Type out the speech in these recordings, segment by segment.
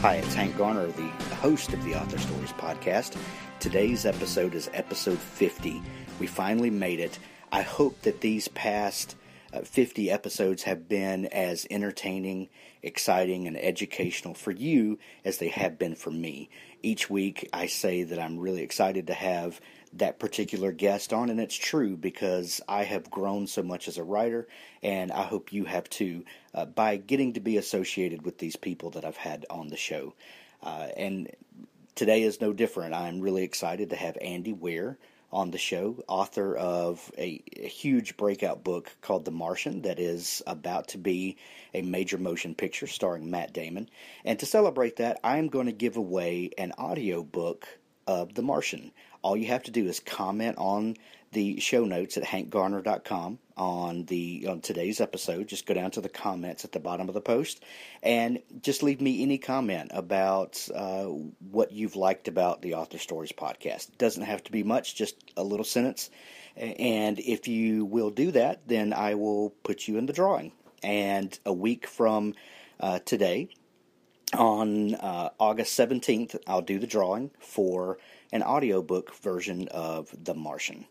Hi, it's Hank Garner, the host of the Author Stories podcast. Today's episode is episode 50. We finally made it. I hope that these past uh, 50 episodes have been as entertaining, exciting, and educational for you as they have been for me. Each week, I say that I'm really excited to have that particular guest on, and it's true because I have grown so much as a writer, and I hope you have too, uh, by getting to be associated with these people that I've had on the show. Uh, and today is no different. I'm really excited to have Andy Weir on the show, author of a, a, huge breakout book called The Martian that is about to be a major motion picture starring Matt Damon. And to celebrate that, I'm going to give away an audio book of The Martian. All you have to do is comment on the show notes at hankgarner.com on the on today's episode. Just go down to the comments at the bottom of the post and just leave me any comment about uh, what you've liked about the Author Stories podcast. It doesn't have to be much, just a little sentence. And if you will do that, then I will put you in the drawing. And a week from uh, today, on uh, August 17th, I'll do the drawing for an audiobook version of The Martian.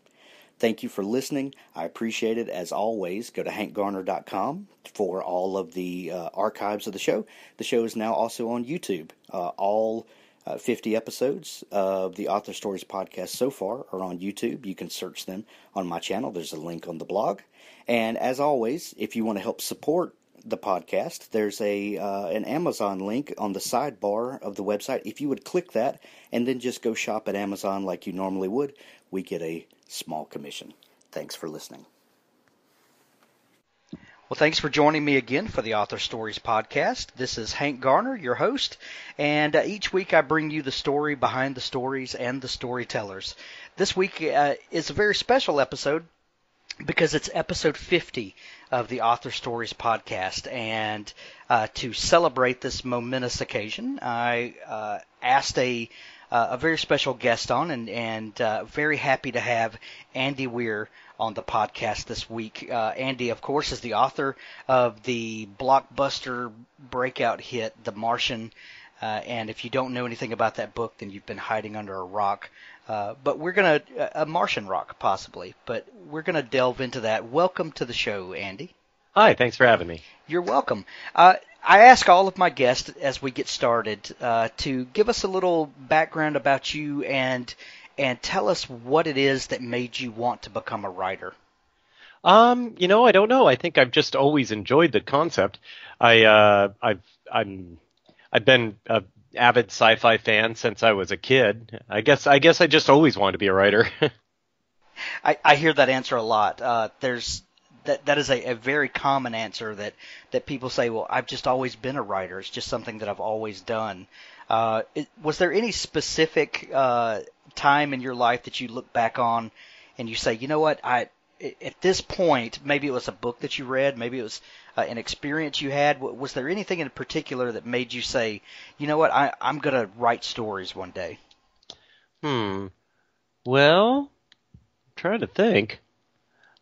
Thank you for listening. I appreciate it as always. Go to hankgarner.com for all of the uh, archives of the show. The show is now also on YouTube. Uh, all uh, 50 episodes of the Author Stories podcast so far are on YouTube. You can search them on my channel. There's a link on the blog. And as always, if you want to help support the podcast, there's a uh, an Amazon link on the sidebar of the website. If you would click that and then just go shop at Amazon like you normally would, we get a small commission. Thanks for listening. Well, thanks for joining me again for the Author Stories podcast. This is Hank Garner, your host, and uh, each week I bring you the story behind the stories and the storytellers. This week uh, is a very special episode because it's episode 50 of the Author Stories podcast. And uh, to celebrate this momentous occasion, I uh, asked a uh, a very special guest on, and and uh, very happy to have Andy Weir on the podcast this week. Uh, Andy, of course, is the author of the blockbuster breakout hit, The Martian. Uh, and if you don't know anything about that book, then you've been hiding under a rock. Uh, but we're going to, a Martian rock possibly, but we're going to delve into that. Welcome to the show, Andy. Hi, thanks for having me. You're welcome. Uh, I ask all of my guests as we get started uh, to give us a little background about you and and tell us what it is that made you want to become a writer. Um, you know, I don't know. I think I've just always enjoyed the concept. I uh, I've I'm I've been a avid sci-fi fan since I was a kid. I guess I guess I just always wanted to be a writer. I, I hear that answer a lot. Uh, there's that that is a, a very common answer that that people say. Well, I've just always been a writer. It's just something that I've always done. Uh, it, was there any specific uh, time in your life that you look back on and you say, you know what, I at this point, maybe it was a book that you read, maybe it was uh, an experience you had. Was there anything in particular that made you say, you know what, I, I'm going to write stories one day? Hmm. Well, I'm trying to think.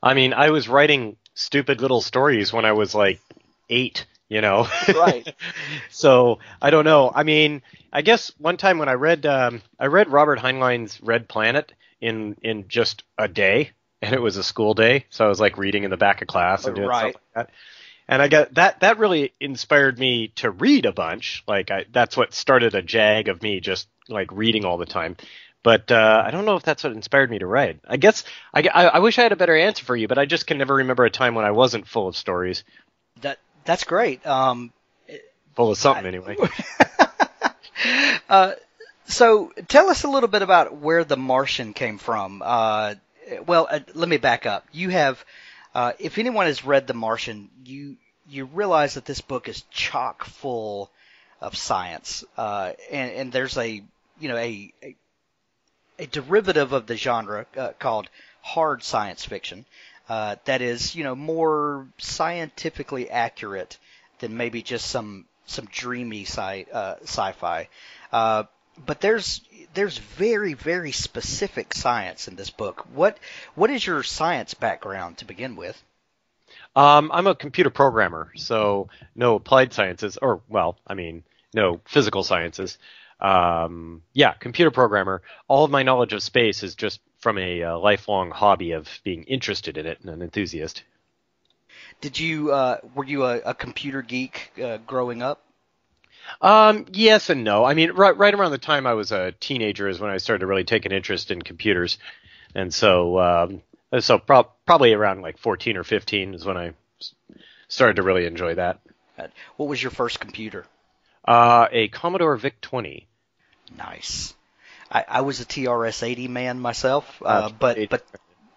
I mean, I was writing stupid little stories when I was like eight, you know. Right. so I don't know. I mean, I guess one time when I read um, I read Robert Heinlein's Red Planet in in just a day and it was a school day, so I was like reading in the back of class and doing right. stuff like that. And I got that that really inspired me to read a bunch. Like I, that's what started a jag of me just like reading all the time. But uh, I don't know if that's what inspired me to write. I guess I, I, I wish I had a better answer for you, but I just can never remember a time when I wasn't full of stories. That that's great. Um, full of something I, anyway. uh, so tell us a little bit about where the Martian came from. Uh, well, uh, let me back up. You have, uh, if anyone has read The Martian, you you realize that this book is chock full of science, uh, and, and there's a you know a, a, a derivative of the genre uh, called hard science fiction uh, that is you know more scientifically accurate than maybe just some some dreamy sci uh, sci-fi. Uh, but there's there's very very specific science in this book. What what is your science background to begin with? Um, I'm a computer programmer, so no applied sciences, or well, I mean, no physical sciences. Um, yeah, computer programmer. All of my knowledge of space is just from a uh, lifelong hobby of being interested in it and an enthusiast. Did you uh, were you a, a computer geek uh, growing up? Um, yes and no. I mean, right right around the time I was a teenager is when I started to really take an interest in computers, and so um, so pro- probably around like 14 or 15 is when I started to really enjoy that. What was your first computer? Uh, a Commodore VIC 20. Nice. I, I was a TRS-80 man myself, uh, but but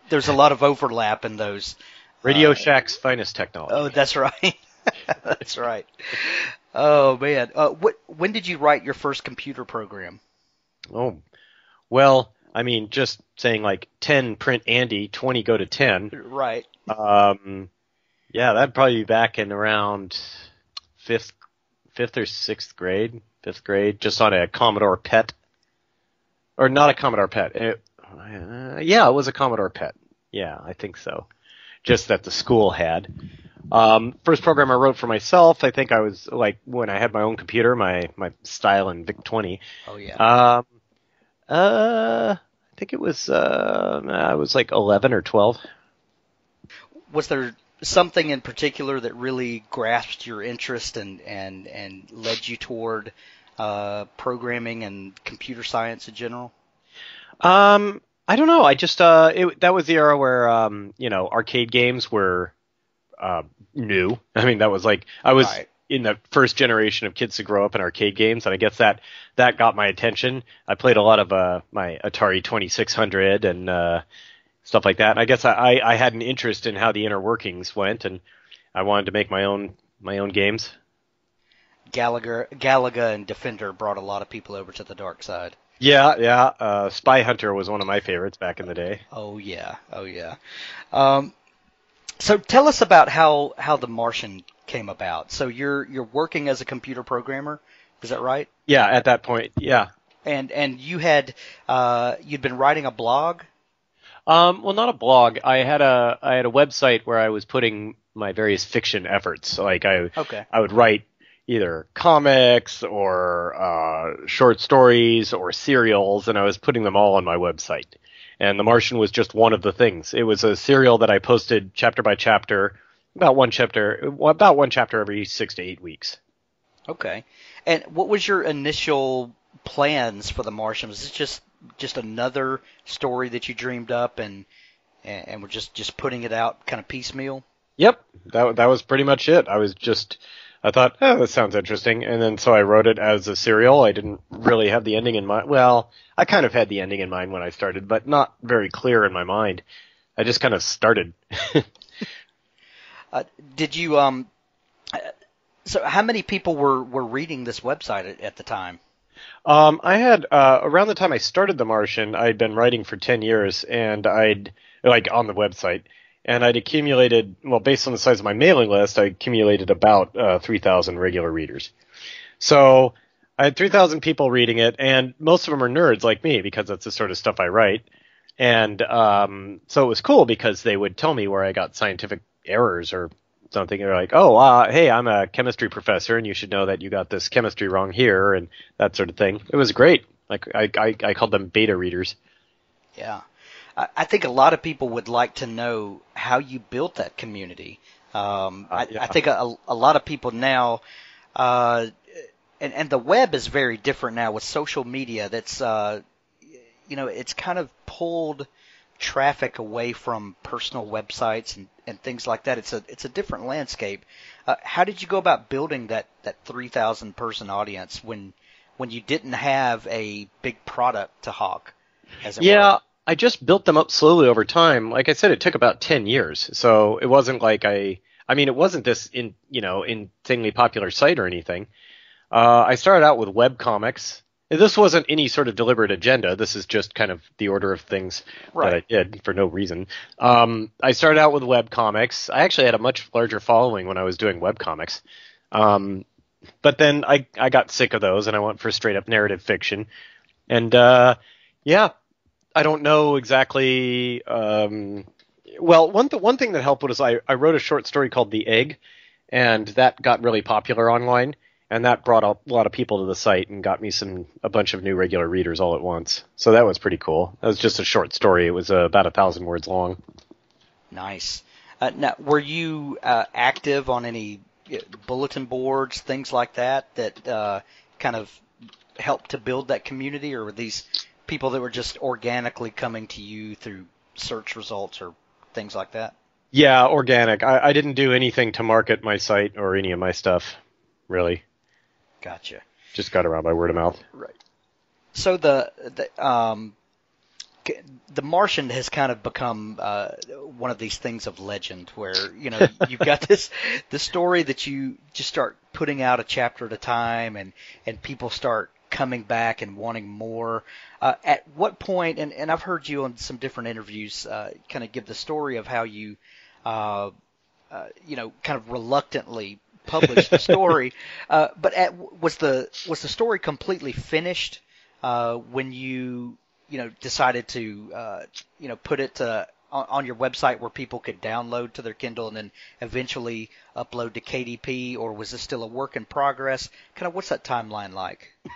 there's a lot of overlap in those. Radio uh, Shack's finest technology. Oh, that's right. that's right. Oh man, uh, what? When did you write your first computer program? Oh, well, I mean, just saying like ten print Andy, twenty go to ten. Right. Um, yeah, that'd probably be back in around fifth, fifth or sixth grade, fifth grade, just on a Commodore PET, or not a Commodore PET. It, uh, yeah, it was a Commodore PET. Yeah, I think so. Just that the school had. Um, first program I wrote for myself, I think I was like when I had my own computer, my my Stylin VIC 20. Oh yeah. Um, uh, I think it was uh, I was like 11 or 12. Was there something in particular that really grasped your interest and and and led you toward uh, programming and computer science in general? Um, I don't know. I just uh, it, that was the era where um, you know, arcade games were uh, new. I mean, that was like I was right. in the first generation of kids to grow up in arcade games, and I guess that that got my attention. I played a lot of uh, my Atari 2600 and uh, stuff like that. And I guess I, I had an interest in how the inner workings went, and I wanted to make my own my own games. Gallagher, Galaga and Defender brought a lot of people over to the dark side. Yeah, yeah. Uh, Spy Hunter was one of my favorites back in the day. Oh yeah, oh yeah. Um, so tell us about how how The Martian came about. So you're you're working as a computer programmer, is that right? Yeah, at that point, yeah. And and you had uh, you'd been writing a blog. Um, well, not a blog. I had a I had a website where I was putting my various fiction efforts. Like I okay. I would write either comics or uh, short stories or serials, and I was putting them all on my website and The Martian was just one of the things. It was a serial that I posted chapter by chapter, about one chapter, about one chapter every six to eight weeks. Okay, and what was your initial plans for The Martian? Was this just just another story that you dreamed up and and, were just just putting it out kind of piecemeal? Yep, that that was pretty much it. I was just I thought, oh, that sounds interesting. And then so I wrote it as a serial. I didn't really have the ending in mind. Well, I kind of had the ending in mind when I started, but not very clear in my mind. I just kind of started. uh, did you, um, so how many people were, were reading this website at, at the time? Um, I had, uh, around the time I started The Martian, I'd been writing for 10 years and I'd, like on the website, and I'd accumulated, well, based on the size of my mailing list, I accumulated about uh, 3,000 regular readers. So I had 3,000 people reading it, and most of them are nerds like me because that's the sort of stuff I write. And um, so it was cool because they would tell me where I got scientific errors or something. They're like, "Oh, uh, hey, I'm a chemistry professor, and you should know that you got this chemistry wrong here," and that sort of thing. It was great. Like I, I, I called them beta readers. Yeah. I think a lot of people would like to know how you built that community. Um, uh, yeah. I, I, think a, a, lot of people now, uh, and, and the web is very different now with social media. That's, uh, you know, it's kind of pulled traffic away from personal websites and, and things like that. It's a it's a different landscape. Uh, how did you go about building that that three thousand person audience when when you didn't have a big product to hawk? yeah, were? I just built them up slowly over time. Like I said, it took about 10 years. So it wasn't like I, I mean, it wasn't this in, you know, insanely popular site or anything. Uh, I started out with web comics. This wasn't any sort of deliberate agenda. This is just kind of the order of things right. that I did for no reason. Um, I started out with web comics. I actually had a much larger following when I was doing web comics. Um, but then I, I got sick of those and I went for straight up narrative fiction. And, uh, yeah, I don't know exactly. Um, well, one th- one thing that helped was I, I wrote a short story called The Egg, and that got really popular online. and that brought a lot of people to the site and got me some a bunch of new regular readers all at once. So that was pretty cool. That was just a short story. It was uh, about a thousand words long. Nice. Uh, now, were you uh, active on any uh, bulletin boards, things like that, that uh, kind of helped to build that community, or were these people that were just organically coming to you through search results or things like that? Yeah, organic. I, I didn't do anything to market my site or any of my stuff, really. Gotcha. Just got around by word of mouth. Right. So the the um the Martian has kind of become uh, one of these things of legend, where you know you've got this the story that you just start putting out a chapter at a time, and and people start coming back and wanting more. Uh, at what point? And and I've heard you on some different interviews, uh, kind of give the story of how you, uh, uh, you know, kind of reluctantly published the story. Uh, but at, was the was the story completely finished uh, when you you know decided to uh, you know put it to, on, on your website where people could download to their Kindle and then eventually upload to KDP, or was this still a work in progress? Kind of what's that timeline like?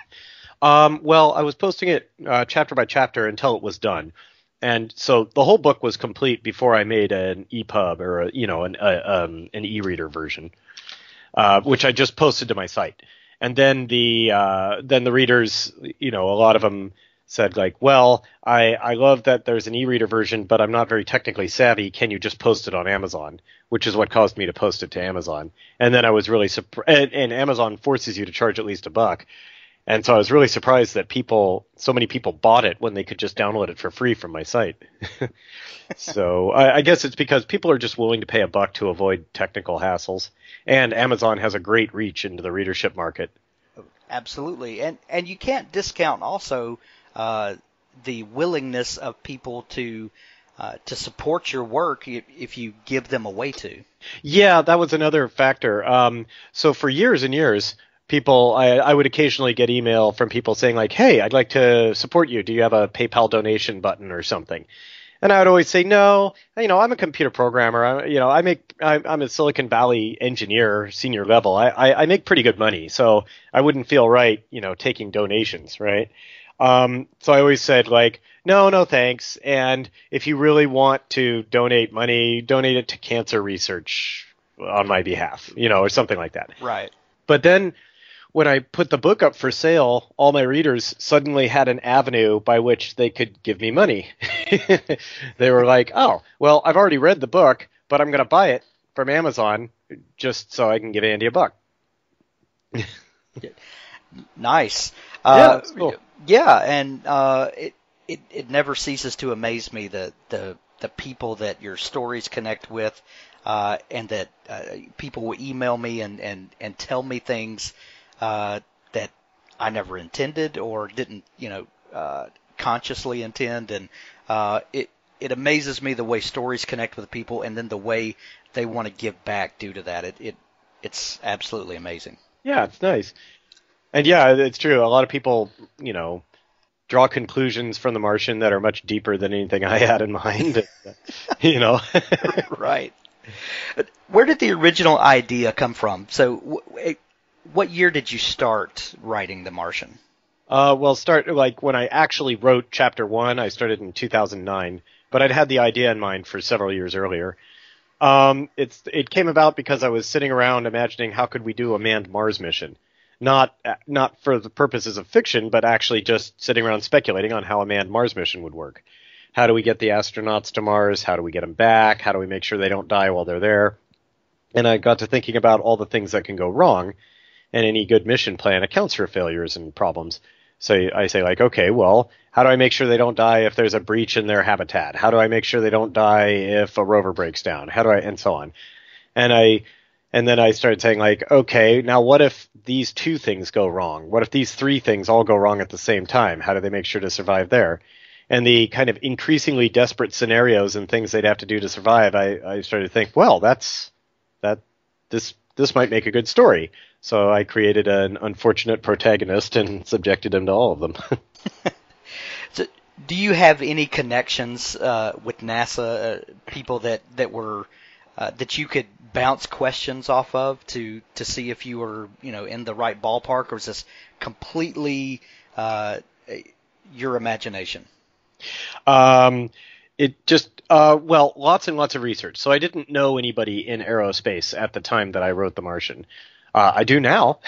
Um, well, I was posting it uh, chapter by chapter until it was done, and so the whole book was complete before I made an EPUB or a, you know an a, um, an e-reader version, uh, which I just posted to my site. And then the uh, then the readers, you know, a lot of them said like, well, I, I love that there's an e-reader version, but I'm not very technically savvy. Can you just post it on Amazon? Which is what caused me to post it to Amazon. And then I was really surprised, and, and Amazon forces you to charge at least a buck. And so I was really surprised that people, so many people bought it when they could just download it for free from my site. so I, I guess it's because people are just willing to pay a buck to avoid technical hassles. And Amazon has a great reach into the readership market. Absolutely. And, and you can't discount also uh, the willingness of people to uh, to support your work if, you give them a way to. Yeah, that was another factor. Um, so for years and years, people, I, I, would occasionally get email from people saying like, "Hey, I'd like to support you. Do you have a PayPal donation button or something?" And I would always say, "No, you know, I'm a computer programmer. I, you know, I make, I'm, I'm a Silicon Valley engineer, senior level. I, I, I make pretty good money, so I wouldn't feel right, you know, taking donations, right?" Um, so I always said like, no, no, thanks. And if you really want to donate money, donate it to cancer research on my behalf, you know, or something like that. Right. But then when I put the book up for sale, all my readers suddenly had an avenue by which they could give me money. they were like, oh, well, I've already read the book, but I'm going to buy it from Amazon just so I can give Andy a buck. nice. Uh, yeah, cool. Yeah, and uh, it, it it never ceases to amaze me the the the people that your stories connect with, uh, and that uh, people will email me and and and tell me things uh, that I never intended or didn't you know uh, consciously intend, and uh, it it amazes me the way stories connect with people, and then the way they want to give back due to that. It it it's absolutely amazing. Yeah, it's nice. And yeah, it's true. A lot of people, you know, draw conclusions from The Martian that are much deeper than anything I had in mind. you know, right. Where did the original idea come from? So, what year did you start writing The Martian? Uh, well, start like when I actually wrote chapter one. I started in 2009, but I'd had the idea in mind for several years earlier. Um, it's it came about because I was sitting around imagining how could we do a manned Mars mission not not for the purposes of fiction, but actually just sitting around speculating on how a manned Mars mission would work. How do we get the astronauts to Mars? How do we get them back? How do we make sure they don't die while they're there? And I got to thinking about all the things that can go wrong, and any good mission plan accounts for failures and problems. So I say like, okay, well, how do I make sure they don't die if there's a breach in their habitat? How do I make sure they don't die if a rover breaks down? How do I, and so on. And I and then I started saying like, okay, now what if these two things go wrong? What if these three things all go wrong at the same time? How do they make sure to survive there? And the kind of increasingly desperate scenarios and things they'd have to do to survive, I, I started to think, well, that's that this this might make a good story. So I created an unfortunate protagonist and subjected him to all of them. so, do you have any connections uh, with NASA? Uh, people that that were uh, that you could bounce questions off of to to see if you were you know in the right ballpark, or is this completely uh, your imagination? Um, it just uh, well, lots and lots of research. So I didn't know anybody in aerospace at the time that I wrote The Martian. Uh, I do now.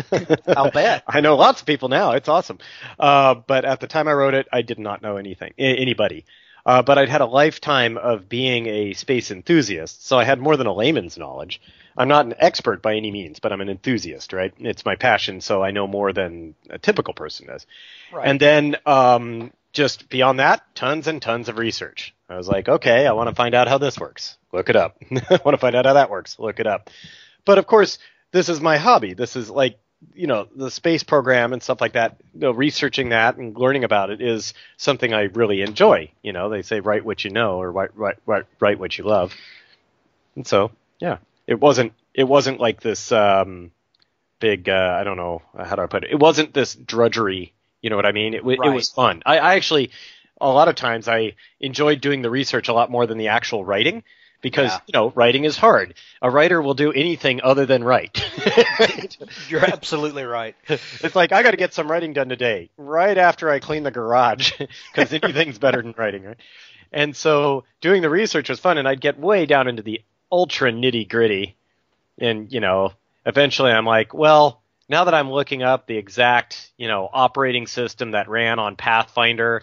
I'll bet. I know lots of people now. It's awesome. Uh, but at the time I wrote it, I did not know anything, anybody. Uh, but I'd had a lifetime of being a space enthusiast, so I had more than a layman's knowledge. I'm not an expert by any means, but I'm an enthusiast, right? It's my passion, so I know more than a typical person does. Right. And then, um, just beyond that, tons and tons of research. I was like, okay, I want to find out how this works. Look it up. I want to find out how that works. Look it up. But of course, this is my hobby. This is like you know the space program and stuff like that you know, researching that and learning about it is something i really enjoy you know? They say write what you know or write write write, write what you love. And so yeah it wasn't it wasn't like this um big uh i don't know how do i put it? It wasn't this drudgery you know what i mean? It, right. it was fun. I, I actually a lot of times i enjoyed doing the research a lot more than the actual writing because yeah. you know writing is hard. A writer will do anything other than write. You're absolutely right. It's like I got to get some writing done today, right after I clean the garage, because anything's better than writing, right? And so doing the research was fun, and I'd get way down into the ultra nitty gritty, and you know, eventually I'm like, well, now that I'm looking up the exact you know operating system that ran on Pathfinder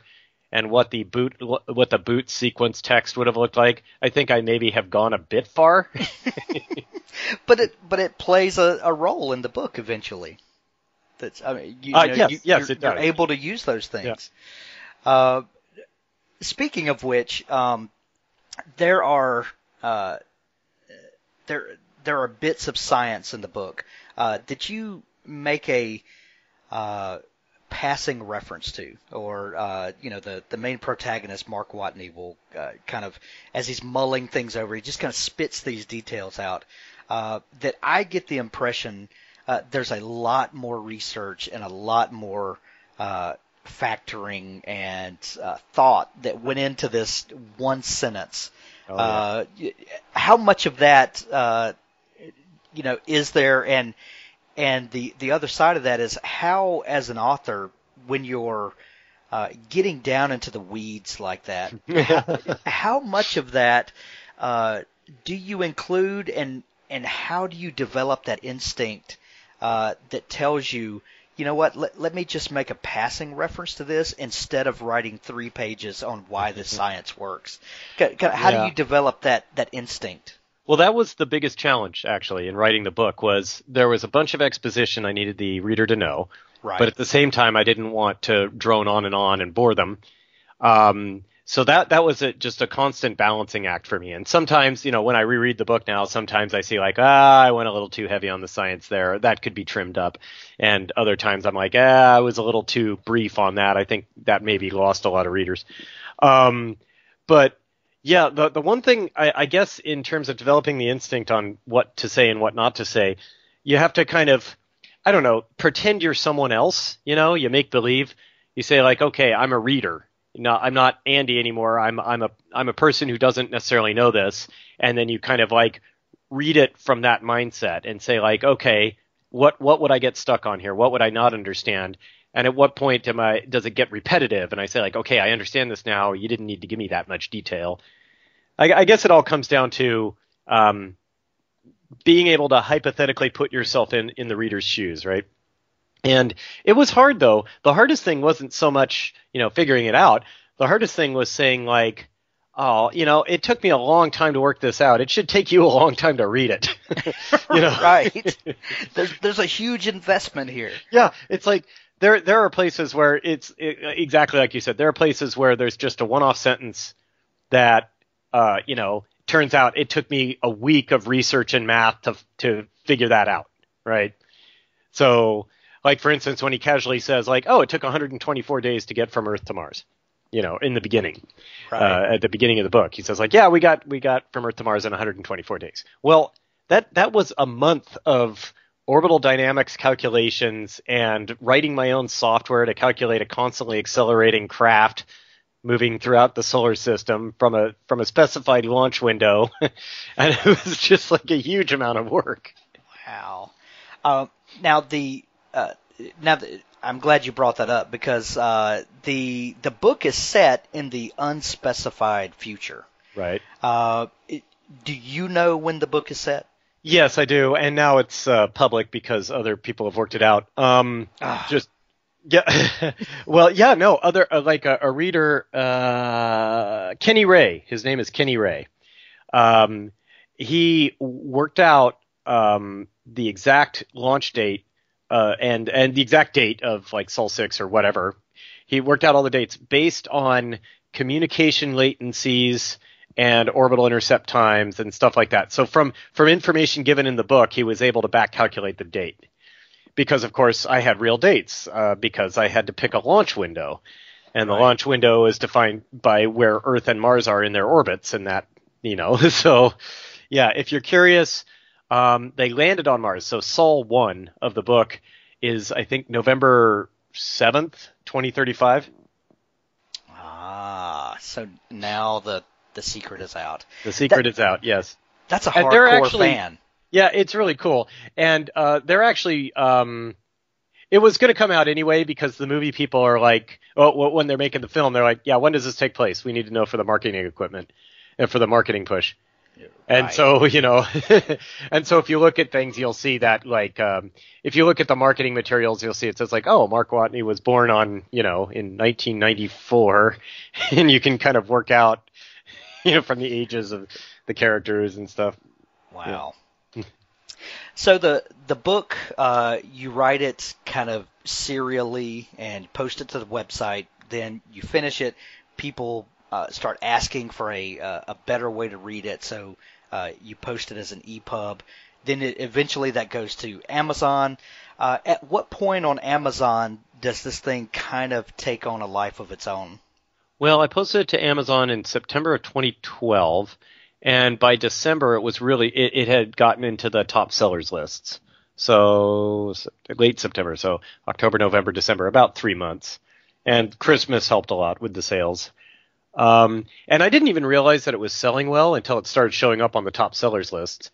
and what the boot what the boot sequence text would have looked like, I think I maybe have gone a bit far. but it but it plays a, a role in the book eventually. That's I mean you, uh, know, yes, you, yes, you're, it does. you're able to use those things. Yeah. Uh, speaking of which, um, there are uh, there there are bits of science in the book. Uh, did you make a uh, passing reference to, or uh, you know, the the main protagonist Mark Watney will uh, kind of, as he's mulling things over, he just kind of spits these details out. Uh, that I get the impression uh, there's a lot more research and a lot more uh, factoring and uh, thought that went into this one sentence. Oh, yeah. how much of that, you know, is there and and the the other side of that is how, as an author, when you're uh, getting down into the weeds like that, how, how, much of that uh, do you include, and and how do you develop that instinct uh, that tells you, you know what, let, let me just make a passing reference to this instead of writing three pages on why this science works. How yeah. do you develop that that instinct? Well, that was the biggest challenge actually in writing the book was there was a bunch of exposition I needed the reader to know, right. but at the same time I didn't want to drone on and on and bore them. Um, so that that was a, just a constant balancing act for me. And sometimes, you know, when I reread the book now, sometimes I see like, ah, I went a little too heavy on the science there. That could be trimmed up. And other times I'm like, ah, I was a little too brief on that. I think that maybe lost a lot of readers. Um, but yeah, the the one thing I, I guess in terms of developing the instinct on what to say and what not to say, you have to kind of I don't know, pretend you're someone else, you know, you make believe. You say like, okay, I'm a reader. No, I'm not Andy anymore. I'm I'm a I'm a person who doesn't necessarily know this, and then you kind of like read it from that mindset and say like, okay, what what would I get stuck on here? What would I not understand? And at what point am I does it get repetitive? And I say like, okay, I understand this now. You didn't need to give me that much detail. I, I guess it all comes down to um, being able to hypothetically put yourself in in the reader's shoes, right? And it was hard though. The hardest thing wasn't so much you know figuring it out. The hardest thing was saying like, oh, you know, it took me a long time to work this out. It should take you a long time to read it. you know, right? There's there's a huge investment here. Yeah, it's like there there are places where it's it, exactly like you said. There are places where there's just a one-off sentence that uh, you know turns out it took me a week of research and math to to figure that out, right? So, like for instance, when he casually says like, "Oh, it took 124 days to get from Earth to Mars," you know, in the beginning, right. uh, at the beginning of the book, he says like, "Yeah, we got we got from Earth to Mars in 124 days." Well, that that was a month of orbital dynamics calculations and writing my own software to calculate a constantly accelerating craft moving throughout the solar system from a from a specified launch window, and it was just like a huge amount of work. Wow. Uh, now the uh, now the, I'm glad you brought that up because uh, the the book is set in the unspecified future. Right. Uh, it, do you know when the book is set? Yes, I do, and now it's uh, public because other people have worked it out. Um, Ah. just yeah, well, yeah, no, other uh, like a, a reader, uh, Kenny Ray. His name is Kenny Ray. Um, he worked out um, the exact launch date uh, and and the exact date of like Sol Six or whatever. He worked out all the dates based on communication latencies and orbital intercept times and stuff like that. So from from information given in the book, he was able to back calculate the date. Because of course I had real dates uh, because I had to pick a launch window, and the Right. launch window is defined by where Earth and Mars are in their orbits, and that you know. So yeah, if you're curious, um, they landed on Mars. So Sol one of the book is I think November seventh, twenty thirty five. Ah, so now the the secret is out. The secret is out. Yes. That's a And they're hardcore actually- fan. Yeah, it's really cool, and uh, they're actually. Um, it was going to come out anyway because the movie people are like, oh, well, when they're making the film, they're like, yeah, when does this take place? We need to know for the marketing equipment and for the marketing push. And so, you know, and so if you look at things, you'll see that, like, um, if you look at the marketing materials, you'll see it says, like, oh, Mark Watney was born on, you know, in 1994. And you can kind of work out, you know, from the ages of the characters and stuff. Wow. so the the book, uh, you write it kind of serially and post it to the website. Then you finish it. People uh, start asking for a uh, a better way to read it, so uh, you post it as an EPUB. Then it, eventually that goes to Amazon. Uh, at what point on Amazon does this thing kind of take on a life of its own? Well, I posted it to Amazon in September of 2012, and by December it was really it, it had gotten into the top sellers lists. So late September, so October, November, December, about three months, and Christmas helped a lot with the sales. Um, and I didn't even realize that it was selling well until it started showing up on the top sellers lists,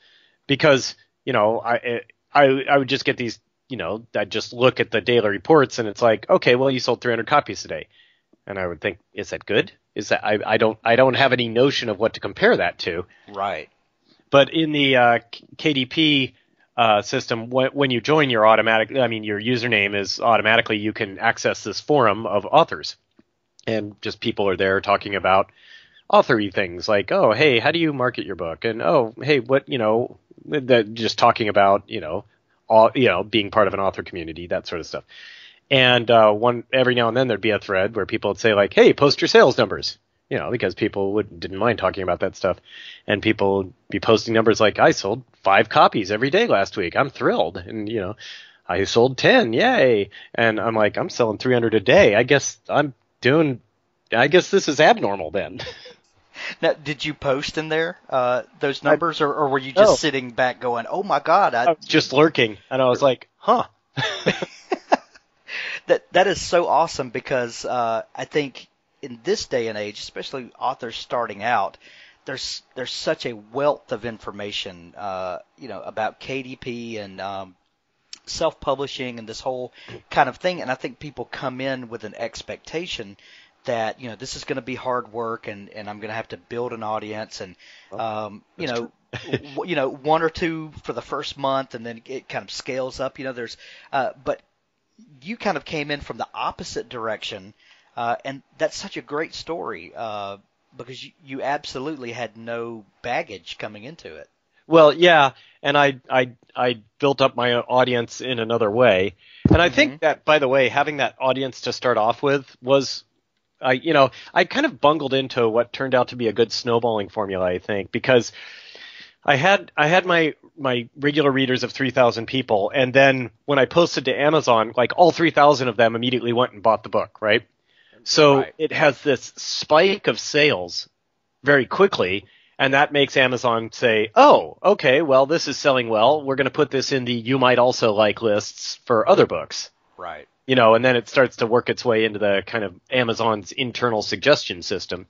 because you know I I I would just get these you know I'd just look at the daily reports and it's like okay well you sold 300 copies today and I would think, is that good? Is that I, I don't I don't have any notion of what to compare that to. Right. But in the uh, KDP uh, system, when, when you join, your automatic I mean your username is automatically you can access this forum of authors, and just people are there talking about authory things like, oh hey, how do you market your book? And oh hey, what you know, that just talking about you know, all you know, being part of an author community, that sort of stuff. And uh, one every now and then there'd be a thread where people would say like, "Hey, post your sales numbers," you know, because people would didn't mind talking about that stuff, and people would be posting numbers like, "I sold five copies every day last week. I'm thrilled," and you know, "I sold ten, yay!" And I'm like, "I'm selling 300 a day. I guess I'm doing. I guess this is abnormal then." Now, did you post in there uh, those numbers, or, or were you just Oh. sitting back going, "Oh my God, I, I was just lurking, and I was like, "Huh." that that is so awesome because uh, I think in this day and age, especially authors starting out, there's there's such a wealth of information, uh, you know, about KDP and um, self-publishing and this whole kind of thing. And I think people come in with an expectation that you know this is going to be hard work and and I'm going to have to build an audience and um, you know. you know, one or two for the first month, and then it kind of scales up. You know, there's, uh, but you kind of came in from the opposite direction, uh, and that's such a great story uh, because you, you absolutely had no baggage coming into it. Well, yeah, and I I I built up my audience in another way, and I think that by the way, having that audience to start off with was, I you know I kind of bungled into what turned out to be a good snowballing formula. I think because I had I had my my regular readers of three thousand people, and then when I posted to Amazon, like all three thousand of them immediately went and bought the book, right? So Right. it has this spike of sales very quickly, and that makes Amazon say, "Oh, okay, well this is selling well. We're going to put this in the you might also like lists for other books." Right. You know, and then it starts to work its way into the kind of Amazon's internal suggestion system.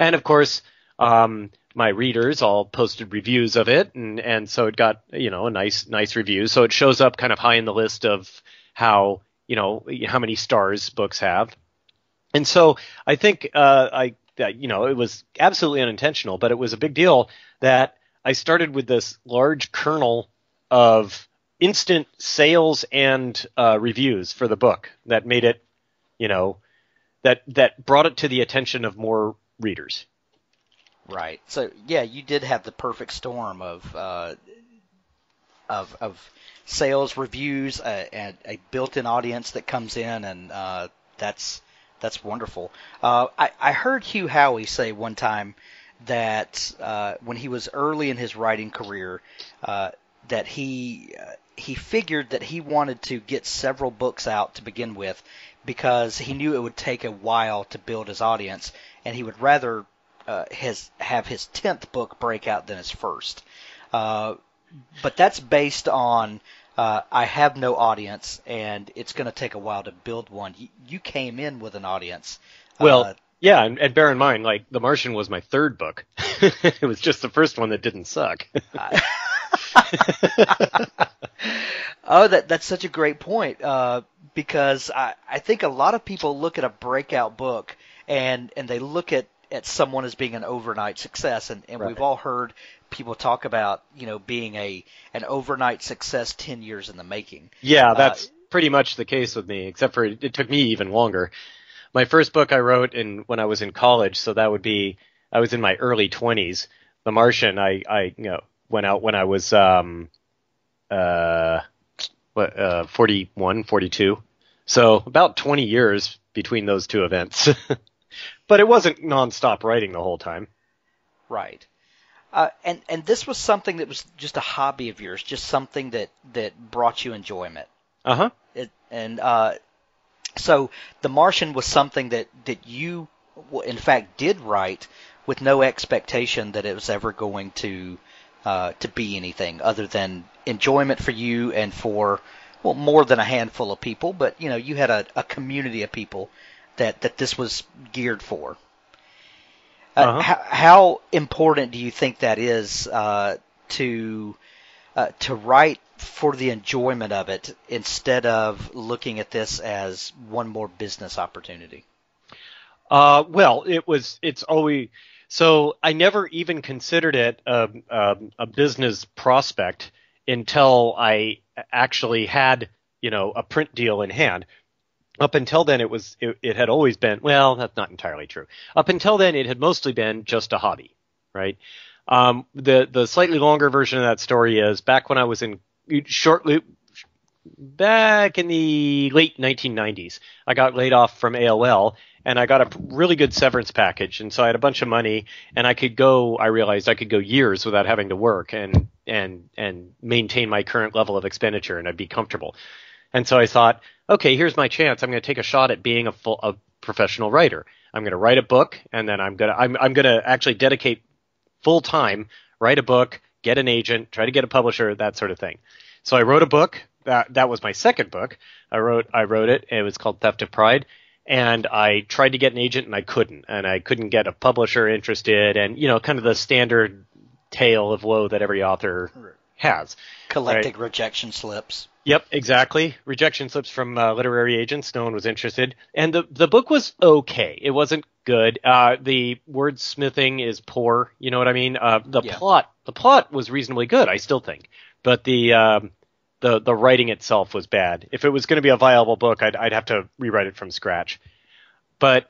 And of course, um, my readers all posted reviews of it, and and so it got you know a nice nice review. So it shows up kind of high in the list of how you know how many stars books have. And so I think uh, I that you know it was absolutely unintentional, but it was a big deal that I started with this large kernel of instant sales and uh, reviews for the book that made it, you know, that that brought it to the attention of more readers. Right. So yeah, you did have the perfect storm of uh, of of sales, reviews, uh, and a built-in audience that comes in, and uh, that's that's wonderful. Uh, I I heard Hugh Howey say one time that uh, when he was early in his writing career, uh, that he uh, he figured that he wanted to get several books out to begin with because he knew it would take a while to build his audience, and he would rather uh, his have his tenth book break out than his first. Uh, but that's based on uh, I have no audience, and it's going to take a while to build one. You, you came in with an audience. Well, Uh, yeah, and, and bear in mind, like The Martian was my third book. it was just the first one that didn't suck. Oh, that that's such a great point. Uh, because I, I think a lot of people look at a breakout book and and they look at at someone as being an overnight success, and, and Right. we've all heard people talk about you know being a an overnight success ten years in the making. Yeah, that's pretty much the case with me, except for it, it took me even longer. My first book I wrote in when I was in college, so that would be I was in my early twenties. The Martian, I I you know went out when I was um uh what uh 41, 42. So about 20 years between those two events. but it wasn't nonstop writing the whole time. Right. Uh, and and this was something that was just a hobby of yours, just something that that brought you enjoyment. Uh huh. It, and uh, so The Martian was something that that you, in fact, did write with no expectation that it was ever going to uh, to be anything other than enjoyment for you and for well more than a handful of people, but you know you had a, a community of people that that this was geared for. Uh, Uh-huh. how, how important do you think that is uh, to uh, to write for the enjoyment of it instead of looking at this as one more business opportunity? Uh, well, it was. It's always so. I never even considered it a, a, a business prospect until I actually had, you know, a print deal in hand. Up until then, it was it, it had always been. Well, that's not entirely true. Up until then, it had mostly been just a hobby, right? Um, the the slightly longer version of that story is back when I was in shortly back in the late 1990s. I got laid off from AOL and I got a really good severance package and so I had a bunch of money and I could go I realized I could go years without having to work and and and maintain my current level of expenditure and I'd be comfortable. And so I thought, okay, here's my chance. I'm going to take a shot at being a full a professional writer. I'm going to write a book and then I'm going to I'm I'm going to actually dedicate full time, write a book, get an agent, try to get a publisher, that sort of thing. So I wrote a book. That that was my second book. I wrote I wrote it. It was called Theft of Pride, and I tried to get an agent and I couldn't, and I couldn't get a publisher interested, and you know, kind of the standard tale of woe that every author has. Collecting rejection slips. Yep, exactly. Rejection slips from uh, literary agents. No one was interested, and the the book was okay. It wasn't good. Uh, the wordsmithing is poor. You know what I mean? Uh, the Yeah. plot the plot was reasonably good. I still think, but the um, the the writing itself was bad. If it was going to be a viable book, I'd I'd have to rewrite it from scratch. But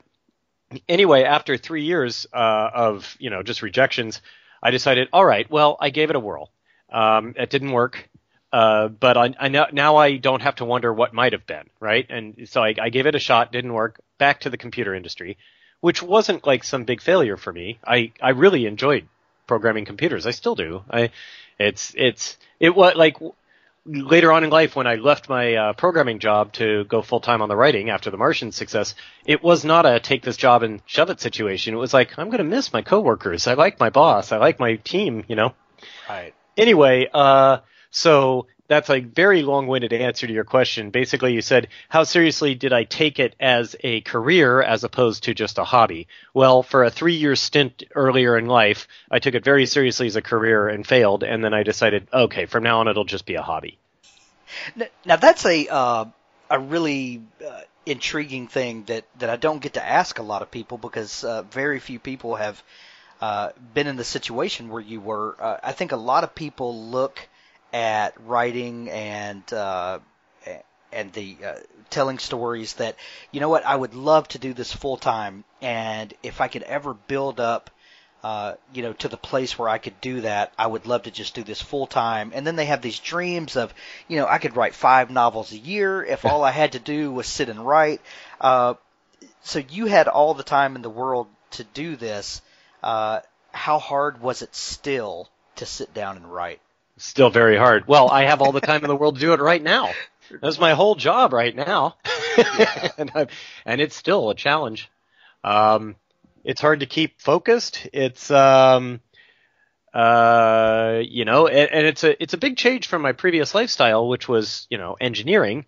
anyway, after three years uh, of you know just rejections, I decided, all right, well, I gave it a whirl. Um, it didn't work, uh, but I, I know, now I don't have to wonder what might have been, right? And so I, I gave it a shot, didn't work. Back to the computer industry, which wasn't like some big failure for me. I I really enjoyed programming computers. I still do. I it's it's it was like later on in life when I left my uh, programming job to go full time on the writing after the Martian success, it was not a take this job and shove it situation. It was like I'm going to miss my coworkers. I like my boss. I like my team. You know. Right. Anyway, uh, so that's a very long-winded answer to your question. Basically, you said, how seriously did I take it as a career as opposed to just a hobby? Well, for a three-year stint earlier in life, I took it very seriously as a career and failed, and then I decided, okay, from now on it'll just be a hobby. Now that's a uh, a really uh, intriguing thing that that I don't get to ask a lot of people because uh, very few people have uh, been in the situation where you were. Uh, I think a lot of people look at writing and uh, and the uh, telling stories that you know what I would love to do this full time, and if I could ever build up. Uh, you know, to the place where I could do that, I would love to just do this full time. And then they have these dreams of, you know, I could write five novels a year if all I had to do was sit and write. Uh, so you had all the time in the world to do this. Uh, how hard was it still to sit down and write? Still very hard. Well, I have all the time in the world to do it right now. That's my whole job right now, and, and, it's still a challenge. Um, it's hard to keep focused. It's um, uh, you know, and, and it's a it's a big change from my previous lifestyle, which was you know engineering,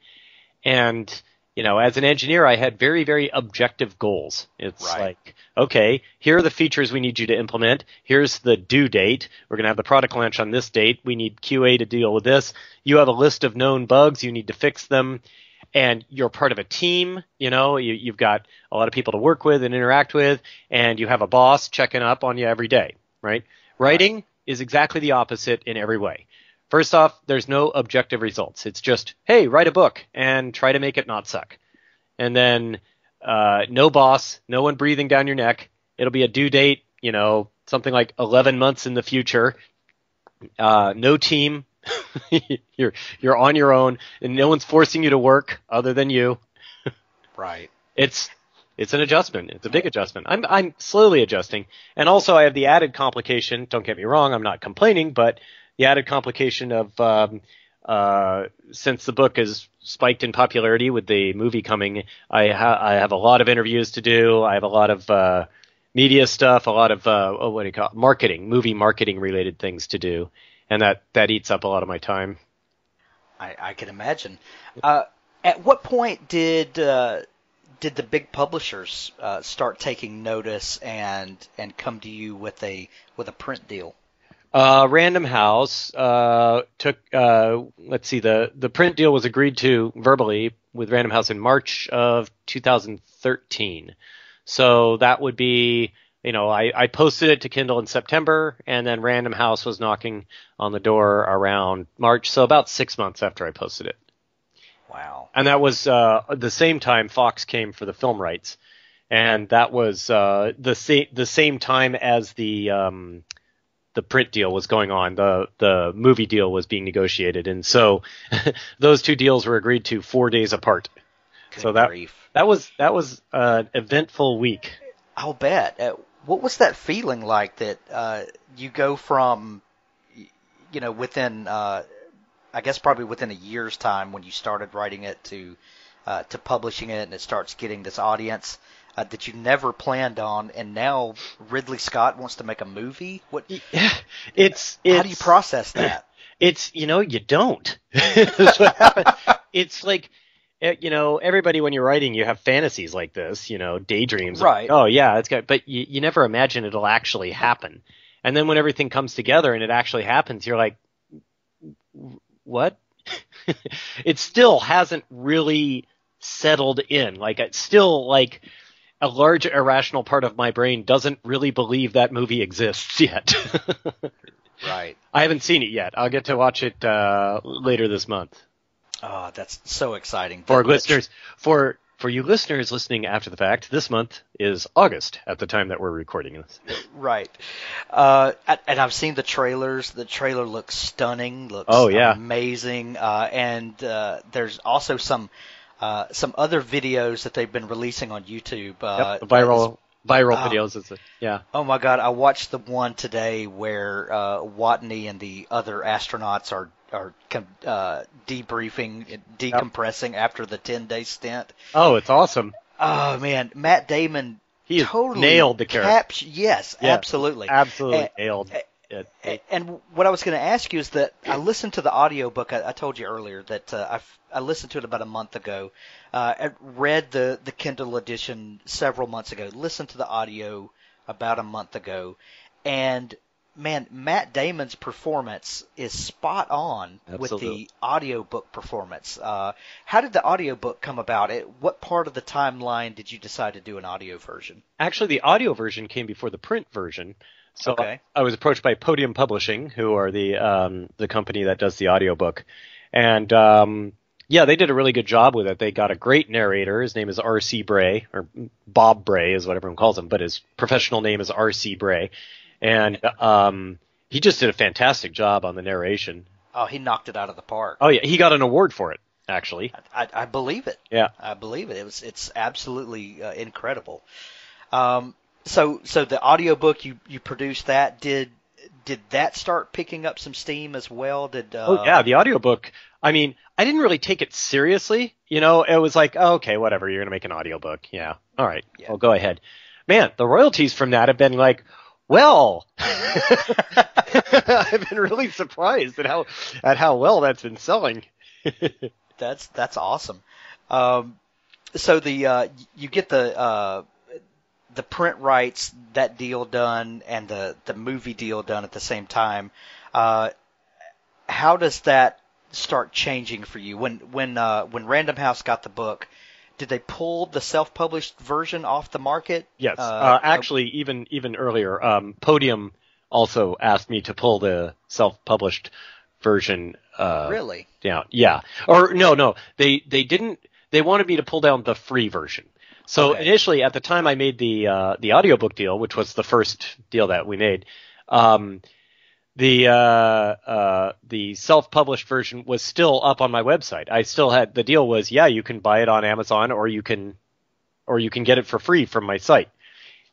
and you know, as an engineer, I had very, very objective goals. It's right. like, okay, here are the features we need you to implement. Here's the due date. We're going to have the product launch on this date. We need QA to deal with this. You have a list of known bugs. You need to fix them. And you're part of a team, you know, you, have got a lot of people to work with and interact with, and you have a boss checking up on you every day, right? Writing right. is exactly the opposite in every way. First off, there's no objective results. It's just, hey, write a book and try to make it not suck. And then uh, no boss, no one breathing down your neck. It'll be a due date, you know, something like 11 months in the future. Uh, no team. you're you're on your own, and no one's forcing you to work other than you. right. It's it's an adjustment. It's a big adjustment. I'm I'm slowly adjusting, and also I have the added complication. Don't get me wrong. I'm not complaining, but the added complication of um, uh, since the book has spiked in popularity with the movie coming, I, ha- I have a lot of interviews to do. I have a lot of uh, media stuff, a lot of uh, oh, what do you call it? marketing, movie marketing related things to do, and that that eats up a lot of my time. I, I can imagine. Uh, at what point did uh, did the big publishers uh, start taking notice and and come to you with a with a print deal? Uh, Random House uh, took. Uh, let's see. the The print deal was agreed to verbally with Random House in March of 2013. So that would be, you know, I, I posted it to Kindle in September, and then Random House was knocking on the door around March. So about six months after I posted it. Wow. And that was uh, the same time Fox came for the film rights, and that was uh, the same the same time as the um, the print deal was going on, the the movie deal was being negotiated, and so those two deals were agreed to four days apart. Good so that grief. that was that was an eventful week. I'll bet. Uh, what was that feeling like that uh, you go from, you know, within, uh, I guess probably within a year's time when you started writing it to uh, to publishing it, and it starts getting this audience uh, that you never planned on, and now Ridley Scott wants to make a movie. What? It's, it's how do you process that? It's you know you don't. That's what happened. It's like eh, you know everybody when you're writing you have fantasies like this, you know daydreams. Right. Of, oh yeah, it's good, but you, you never imagine it'll actually happen. And then when everything comes together and it actually happens, you're like, what? it still hasn't really settled in. Like it's still like a large irrational part of my brain doesn't really believe that movie exists yet. right. I haven't seen it yet. I'll get to watch it uh, later this month. Oh, that's so exciting. For listeners, for for you listeners listening after the fact, this month is August at the time that we're recording this. Right. Uh, and I've seen the trailers. The trailer looks stunning. Looks oh, yeah. amazing. Uh, and uh, there's also some uh, some other videos that they've been releasing on YouTube. Uh, yep, viral viral uh, videos. Is it? Yeah. Oh my God! I watched the one today where uh, Watney and the other astronauts are are uh, debriefing, decompressing yep. after the ten day stint. Oh, it's awesome. Oh man, Matt Damon. He totally nailed the character. yes, yes, absolutely, absolutely and, nailed. It, And what I was going to ask you is that I listened to the audiobook. I, I told you earlier that uh, I've, I listened to it about a month ago. Uh, I read the, the Kindle edition several months ago. Listened to the audio about a month ago. And man, Matt Damon's performance is spot on with Absolutely. the audiobook performance. Uh, how did the audiobook come about? It, what part of the timeline did you decide to do an audio version? Actually, the audio version came before the print version. So Okay. I was approached by Podium Publishing, who are the um, the company that does the audiobook, and um, yeah, they did a really good job with it. They got a great narrator. His name is R.C. Bray, or Bob Bray is what everyone calls him, but his professional name is R.C. Bray, and um, he just did a fantastic job on the narration. Oh, he knocked it out of the park. Oh yeah, he got an award for it actually. I, I believe it. Yeah. I believe it. It was it's absolutely uh, incredible. Um, so so the audiobook you you produced that did did that start picking up some steam as well? Did uh, Oh yeah, the audiobook. I mean, I didn't really take it seriously. You know, it was like, oh, okay, whatever. You're gonna make an audiobook. Yeah. All right. Yeah. Well, go ahead. Man, the royalties from that have been like, well, I've been really surprised at how at how well that's been selling. That's that's awesome. Um, so the uh, you get the uh, the print rights that deal done and the the movie deal done at the same time. Uh, how does that start changing for you when when uh, when Random House got the book? Did they pull the self-published version off the market? Yes. Uh, Uh, actually, even even earlier, um, Podium also asked me to pull the self-published version. Uh, really? down. Yeah. Or no, no. They they didn't. They wanted me to pull down the free version. So Okay. initially, at the time I made the uh, the audiobook deal, which was the first deal that we made, um, the uh, uh, the self published version was still up on my website. I still had the deal was yeah, you can buy it on Amazon or you can or you can get it for free from my site.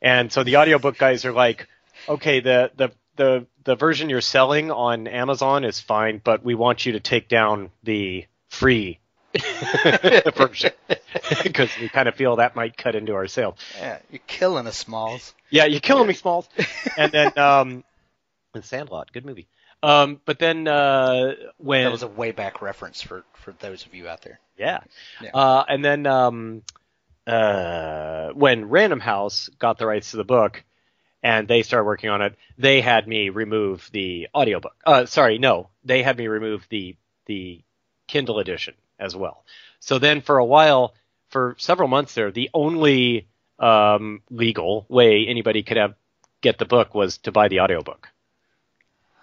And so the audiobook guys are like, okay, the the the the version you're selling on Amazon is fine, but we want you to take down the free version because we kind of feel that might cut into our sales. Yeah, you're killing us, Smalls. Yeah, you're killing me, Smalls. And then um, and Sandlot, good movie. Um, but then uh, when That was a way back reference for for those of you out there. Yeah. Yeah. Uh, and then um, uh, when Random House got the rights to the book and they started working on it, they had me remove the audiobook. Uh, sorry, no, they had me remove the the Kindle edition as well. So then for a while, for several months there, the only um, legal way anybody could have get the book was to buy the audiobook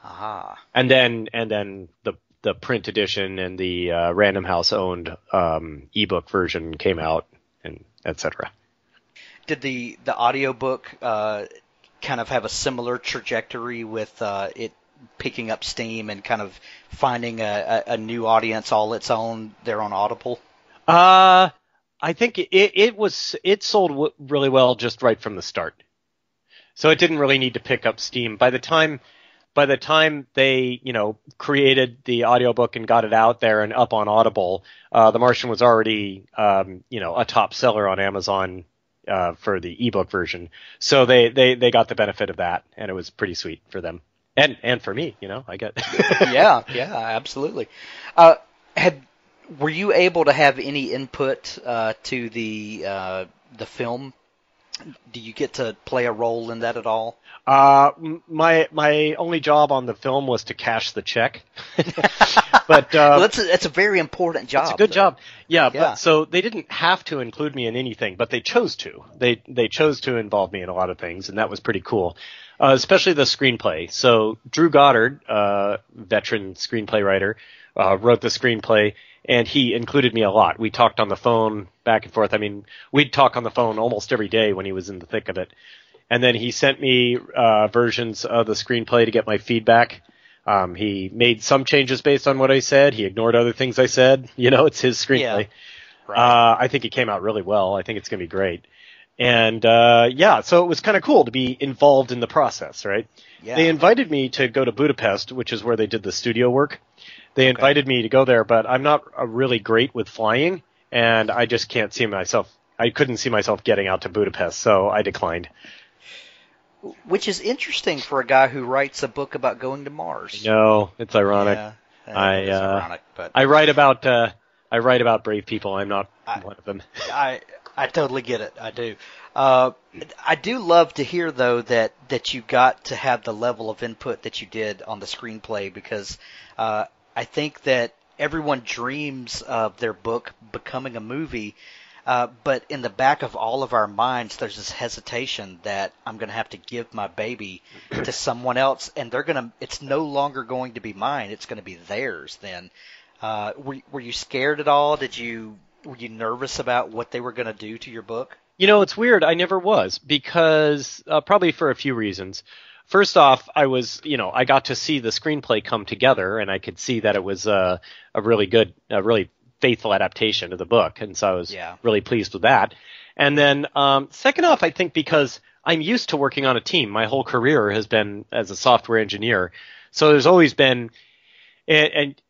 Aha. and then and then the the print edition and the uh, Random House owned um, ebook version came out and etc. Did the the audiobook uh, kind of have a similar trajectory with uh, it picking up steam and kind of finding a, a, a new audience all its own there on Audible? Uh I think it it was it sold w- really well just right from the start. So it didn't really need to pick up steam by the time by the time they, you know, created the audiobook and got it out there and up on Audible, uh, The Martian was already, um, you know, a top seller on Amazon uh, for the ebook version. So they, they, they got the benefit of that, and it was pretty sweet for them, and and for me, you know, I get. yeah, yeah, absolutely. Uh, had were you able to have any input uh, to the uh, the film? Do you get to play a role in that at all? Uh, my my only job on the film was to cash the check, but uh, well, that's a, that's a very important job. It's a good though. job. Yeah, Yeah. but so they didn't have to include me in anything, but they chose to. They they chose to involve me in a lot of things, and that was pretty cool. Uh, especially the screenplay. So Drew Goddard, uh, veteran screenplay writer, uh, wrote the screenplay, and he included me a lot. We talked on the phone back and forth. I mean, we'd talk on the phone almost every day when he was in the thick of it. And then he sent me uh, versions of the screenplay to get my feedback. Um, he made some changes based on what I said. He ignored other things I said. You know, it's his screenplay. Right. Uh, I think it came out really well. I think it's going to be great. And uh, yeah, so it was kind of cool to be involved in the process, right? yeah. They invited me to go to Budapest, which is where they did the studio work. They invited me to go there, but I'm not uh, really great with flying, and I just can't see myself. I couldn't see myself getting out to Budapest, so I declined. which is interesting for a guy who writes a book about going to Mars. No, it's ironic. Yeah, I, it's uh, ironic, but I write about uh, I write about brave people. I'm not I- one of them. I I totally get it. I do. Uh, I do love to hear though that that you got to have the level of input that you did on the screenplay because uh, I think that everyone dreams of their book becoming a movie. Uh, but in the back of all of our minds, there's this hesitation that I'm going to have to give my baby to someone else, and they're going to. It's no longer going to be mine. It's going to be theirs. Then, uh, were were you scared at all? Did you were you nervous about what they were going to do to your book? You know, it's weird. I never was because uh, probably for a few reasons. First off, I was, you know, I got to see the screenplay come together, and I could see that it was uh, a really good, a really faithful adaptation of the book, and so I was Yeah. really pleased with that. And then, um, second off, I think because I'm used to working on a team. My whole career has been as a software engineer, so there's always been, and, and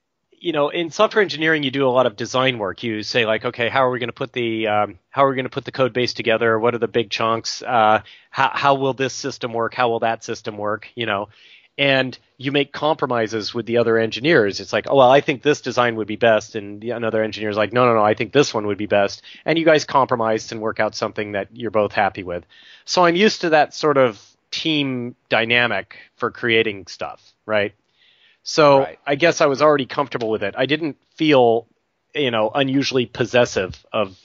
you know, in software engineering, you do a lot of design work. You say like, okay, how are we going to put the um, how are we going to put the code base together? What are the big chunks? Uh, how how will this system work? How will that system work? You know, and you make compromises with the other engineers. It's like, oh well, I think this design would be best, and the another engineer's like, no, no, no, I think this one would be best, and you guys compromise and work out something that you're both happy with. So I'm used to that sort of team dynamic for creating stuff, right? So Right. I guess I was already comfortable with it. I didn't feel, you know, unusually possessive of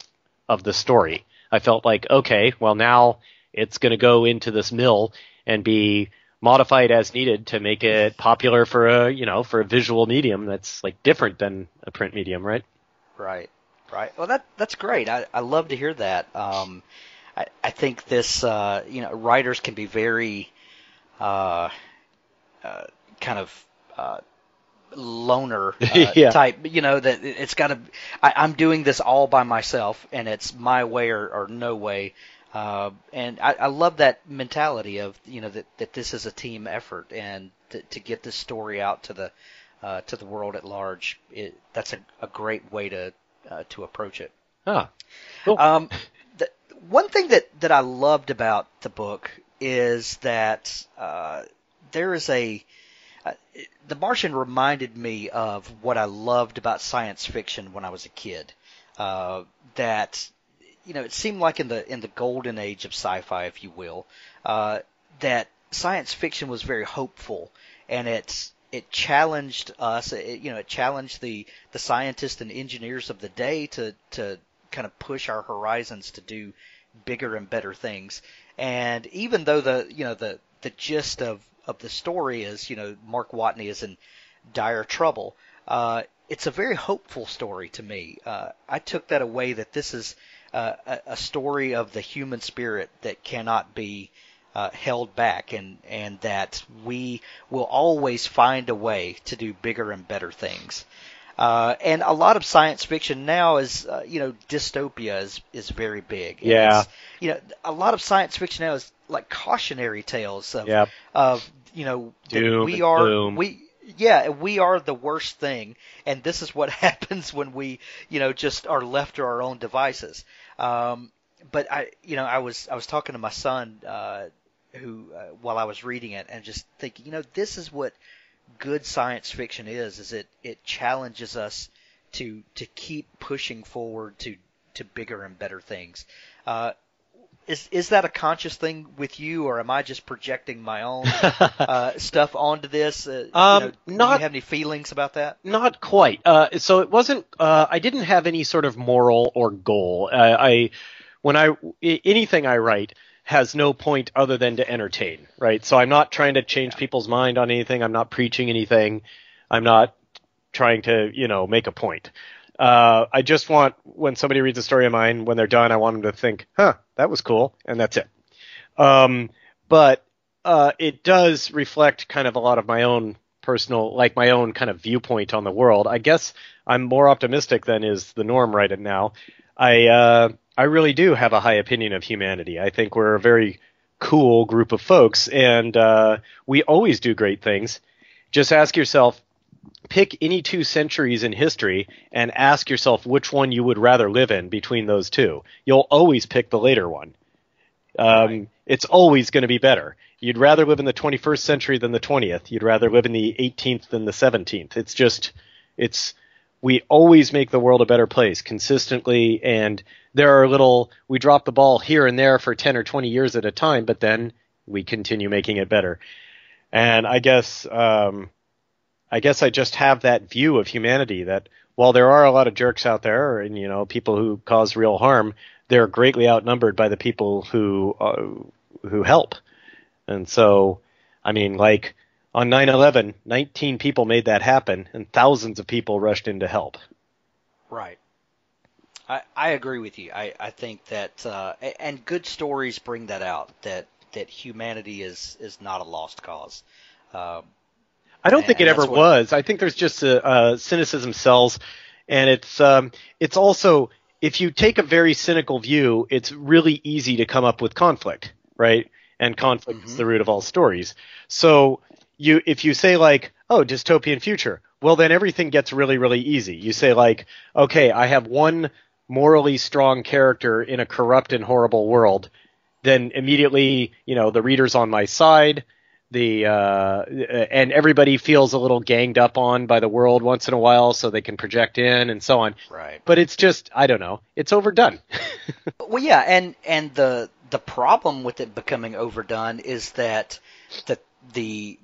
of the story. I felt like, okay, well now it's going to go into this mill and be modified as needed to make it popular for a, you know, for a visual medium that's like different than a print medium, right? Right, right. Well, that that's great. I I love to hear that. Um, I I think this uh, you know writers can be very uh, uh kind of uh loner uh, Yeah. type. You know that it- it's got to. I'm doing this all by myself, and it's my way or, or no way. Uh, and I, I love that mentality of you know that, that this is a team effort, and to, to get this story out to the uh, to the world at large, it, that's a, a great way to uh, to approach it. Ah, cool. Um, the, one thing that, that I loved about the book is that uh, there is a uh, the Martian reminded me of what I loved about science fiction when I was a kid. Uh, that you know, it seemed like in the in the golden age of sci-fi, if you will, uh, that science fiction was very hopeful, and it's it challenged us. It, you know, it challenged the the scientists and engineers of the day to to kind of push our horizons to do bigger and better things. And even though the you know the the gist of of the story is you know Mark Watney is in dire trouble, uh, it's a very hopeful story to me. Uh, I took that away that this is uh, a, a story of the human spirit that cannot be uh, held back, and and that we will always find a way to do bigger and better things. Uh, and a lot of science fiction now is, uh, you know, dystopia is is very big. And Yeah. You know, a lot of science fiction now is like cautionary tales of Yep. of you know Doom we are we yeah we are the worst thing and this is what happens when we you know just are left to our own devices. Um but i you know i was i was talking to my son uh who uh, while i was reading it and just thinking you know this is what good science fiction is is it it challenges us to to keep pushing forward to to bigger and better things. Uh is is that a conscious thing with you, or am I just projecting my own uh, stuff onto this? Uh, you Um, know, do not- you have any feelings about that? Not quite. Uh, so it wasn't. Uh, I didn't have any sort of moral or goal. Uh, I, when I i- anything I write has no point other than to entertain. Right. So I'm not trying to change people's mind on anything. I'm not preaching anything. I'm not trying to you know make a point. Uh, I just want when somebody reads a story of mine, when they're done, I want them to think, "Huh, that was cool," and that's it. Um, but uh, it does reflect kind of a lot of my own personal, like my own kind of viewpoint on the world. I guess I'm more optimistic than is the norm right now. I uh, I really do have a high opinion of humanity. I think we're a very cool group of folks, and uh, we always do great things. Just ask yourself, pick any two centuries in history, and ask yourself which one you would rather live in between those two. You'll always pick the later one. Um, Right. It's always going to be better. You'd rather live in the 21st century than the 20th. You'd rather live in the 18th than the 17th. It's just, it's, we always make the world a better place consistently. And there are little, we drop the ball here and there for 10 or 20 years at a time, but then we continue making it better. And I guess, um, I guess I just have that view of humanity that while there are a lot of jerks out there and, you know, people who cause real harm, they're greatly outnumbered by the people who, uh, who help. And so, I mean, like on 9/11, 19 people made that happen, and thousands of people rushed in to help. Right. I, I agree with you. I, I think that uh, and good stories bring that out that that humanity is is not a lost cause. Um, I don't think it ever what, was. I think there's just a, a cynicism sells, and it's um, it's also if you take a very cynical view, it's really easy to come up with conflict, right? And conflict mm-hmm. is the root of all stories. So you if you say like, oh, dystopian future, well then everything gets really really easy. You say like, okay, I have one morally strong character in a corrupt and horrible world, then immediately, you know, the reader's on my side. The uh, and everybody feels a little ganged up on by the world once in a while, so they can project in and so on. Right. But it's just I don't know. It's overdone. well, yeah, and and the the problem with it becoming overdone is that that the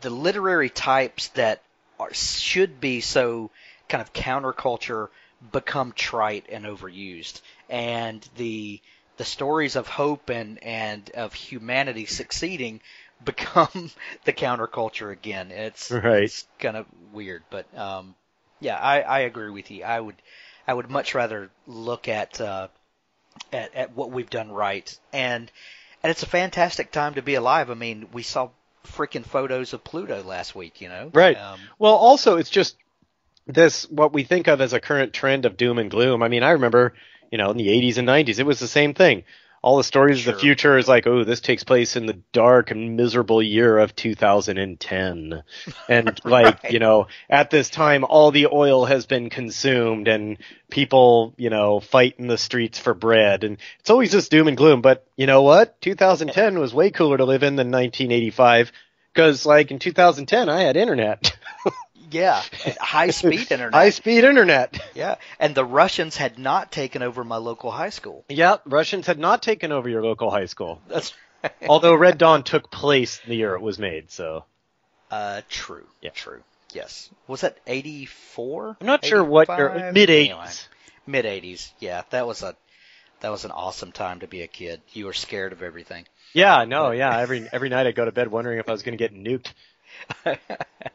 the literary types that are, should be so kind of counterculture become trite and overused, and the the stories of hope and and of humanity succeeding become the counterculture again. It's right. it's kind of weird, but um, yeah, I, I agree with you. I would I would much rather look at uh, at at what we've done right, and and it's a fantastic time to be alive. I mean, we saw freaking photos of Pluto last week, you know? Right. Um, well, also, it's just this, what we think of as a current trend of doom and gloom. I mean, I remember, you know, in the 80s and 90s, it was the same thing. All the stories sure. of the future is like, oh, this takes place in the dark and miserable year of 2010. And like, right. you know, at this time, all the oil has been consumed and people, you know, fight in the streets for bread. And it's always just doom and gloom. But you know what? 2010 was way cooler to live in than 1985. Cause like in 2010, I had internet. Yeah, high speed internet. high speed internet. Yeah, and the Russians had not taken over my local high school. Yeah, Russians had not taken over your local high school. That's although Red Dawn took place the year it was made. So. Uh, true. Yeah, true. Yes. Was that 84? I'm not sure what your mid 80s. Anyway, mid 80s. Yeah, that was a that was an awesome time to be a kid. You were scared of everything. Yeah, no, yeah. Every every night I go to bed wondering if I was going to get nuked.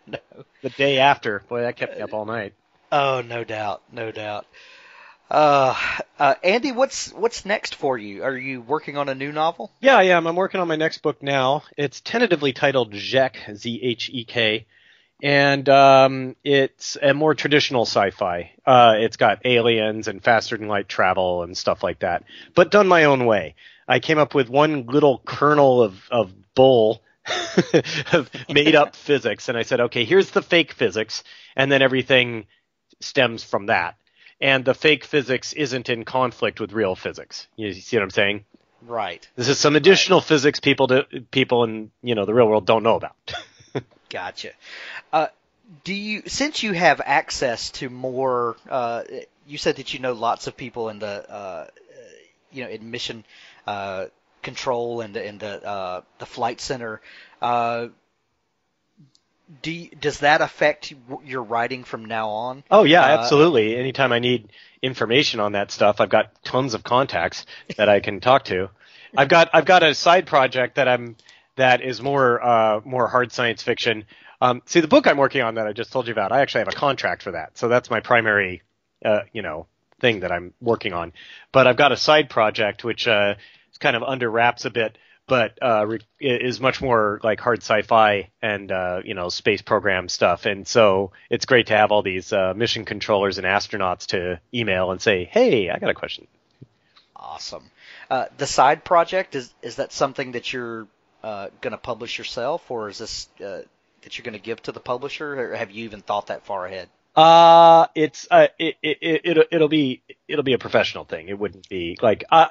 no. The day after, boy, that kept me up all night. Oh, no doubt, no doubt. Uh, uh, Andy, what's what's next for you? Are you working on a new novel? Yeah, I am. I'm working on my next book now. It's tentatively titled Zhek, Z-H-E-K, and um, it's a more traditional sci-fi. Uh, it's got aliens and faster than light travel and stuff like that, but done my own way. I came up with one little kernel of of bull of made up physics. And I said, okay, here's the fake physics. And then everything stems from that. And the fake physics isn't in conflict with real physics. You see what I'm saying? Right. This is some additional right. physics people to, people in, you know, the real world don't know about. gotcha. Uh, do you, since you have access to more, uh, you said that you know lots of people in the, uh, you know, admission, uh, control and the, and the uh, the flight center. Uh, do does that affect your writing from now on? Oh yeah, uh, absolutely. Anytime I need information on that stuff, I've got tons of contacts that I can talk to. I've got I've got a side project that I'm that is more uh, more hard science fiction. Um, see, the book I'm working on that I just told you about, I actually have a contract for that, so that's my primary, uh, you know, thing that I'm working on. But I've got a side project which uh, it's kind of under wraps a bit, but uh, re- is much more like hard sci-fi and uh, you know space program stuff. And so it's great to have all these uh, mission controllers and astronauts to email and say, "Hey, I got a question." Awesome. Uh, the side project is is that something that you're uh, going to publish yourself, or is this uh, that you're going to give to the publisher, or have you even thought that far ahead? Uh, it's uh, it, it, it it'll it'll be it'll be a professional thing. It wouldn't be like I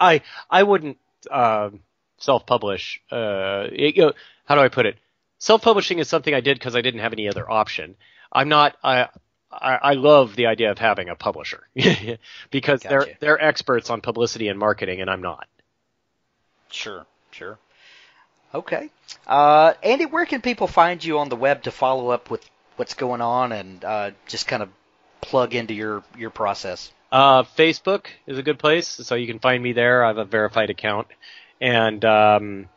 I, I wouldn't uh, self-publish. Uh, it, you know, how do I put it? Self-publishing is something I did because I didn't have any other option. I'm not. I, I, I love the idea of having a publisher because Gotcha. they're they're experts on publicity and marketing, and I'm not. Sure, sure. Okay. Uh, Andy, where can people find you on the web to follow up with what's going on and uh, just kind of plug into your, your process? Uh, Facebook is a good place, so you can find me there. I have a verified account, and um,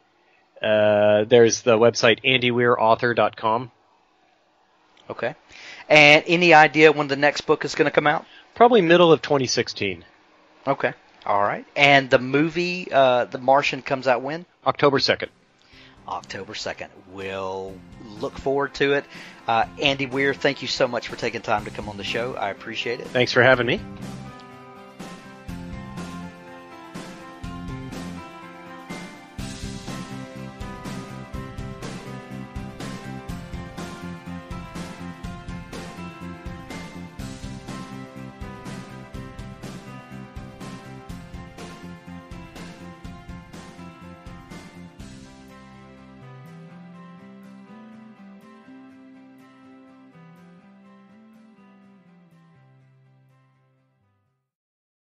uh, there's the website andyweirauthor.com. Okay. And any idea when the next book is going to come out? Probably middle of 2016, Okay. All right. And the movie, uh, The Martian, comes out when? October 2nd. October 2nd. We'll look forward to it. Uh, Andy Weir, thank you so much for taking time to come on the show. I appreciate it. Thanks for having me.